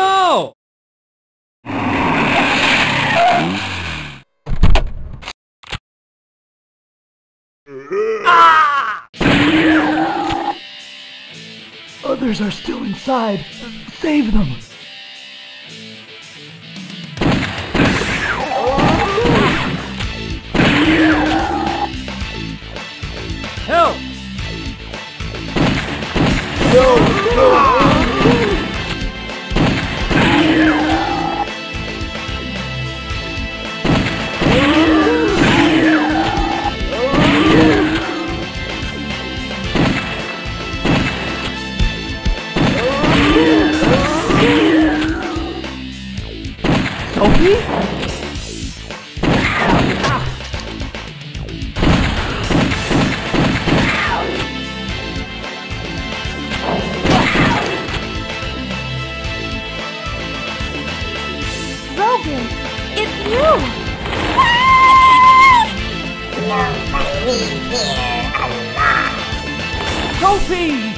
Oh no! Ah! Others are still inside. Save them. Help! Sophie? Rogan, it's you! Nobody here alive. Sophie!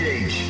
Engage.